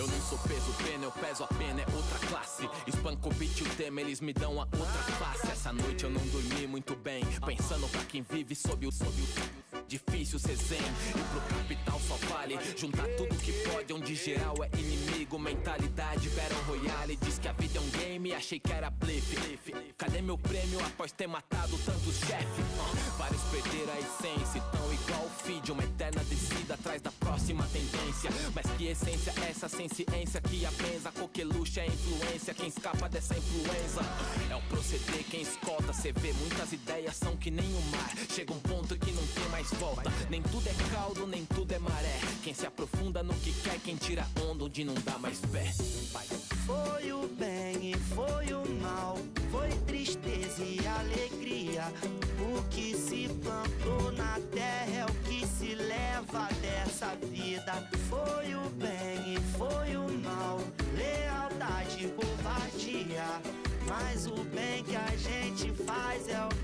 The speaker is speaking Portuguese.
Eu não sou peso pena, eu peso a pena, é outra classe. Espanco o beat, o tema, eles me dão a outra face. Essa noite eu não dormi muito bem, pensando pra quem vive sob o sob o Difícil ser zen, e pro capital só vale Juntar tudo que pode, onde geral é inimigo Mentalidade Battle Royale Diz que a vida é um game, achei que era blefe Cadê meu prêmio após ter matado tantos chefes? vários perderam a essência, tão igual o feed Uma eterna descida atrás da próxima tendência mas que essência essa sem ciência Que a benza, coqueluche é influência Quem escapa dessa influência É o proceder, quem escolta Cê vê muitas ideias são que nem o mar Chega um ponto que não tem mais volta. Nem tudo é caldo, nem tudo é maré. Quem se aprofunda no que quer, quem tira onda onde não dá mais pé. Foi o bem e Mas o bem que a gente faz é o